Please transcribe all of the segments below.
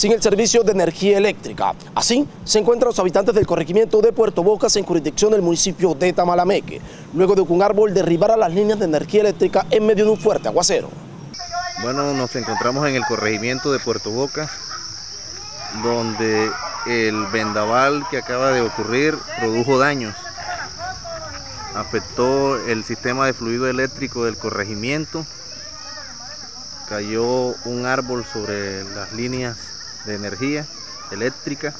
sin el servicio de energía eléctrica. Así se encuentran los habitantes del corregimiento de Puerto Bocas en jurisdicción del municipio de Tamalameque, luego de que un árbol derribara las líneas de energía eléctrica en medio de un fuerte aguacero. Bueno, nos encontramos en el corregimiento de Puerto Bocas, donde el vendaval que acaba de ocurrir produjo daños. Afectó el sistema de fluido eléctrico del corregimiento. Cayó un árbol sobre las líneas de energía eléctrica.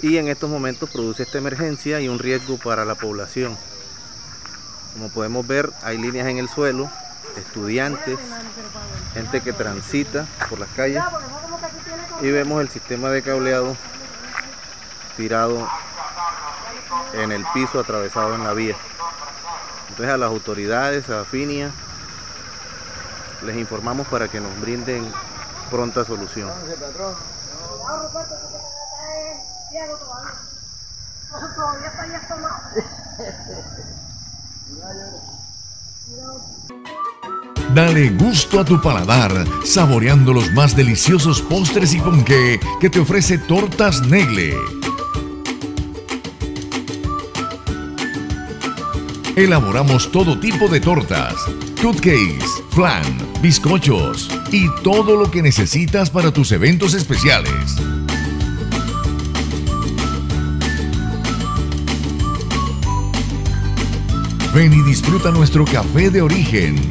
Y en estos momentos produce esta emergencia y un riesgo para la población. Como podemos ver, hay líneas en el suelo, estudiantes, gente que transita por las calles y vemos el sistema de cableado tirado en el piso atravesado en la vía entonces a las autoridades a FINIA les informamos para que nos brinden pronta solución. Dale gusto a tu paladar, saboreando los más deliciosos postres y ponqué que te ofrece Tortas Negle. Elaboramos todo tipo de tortas, cupcakes, flan, bizcochos y todo lo que necesitas para tus eventos especiales. Ven y disfruta nuestro café de origen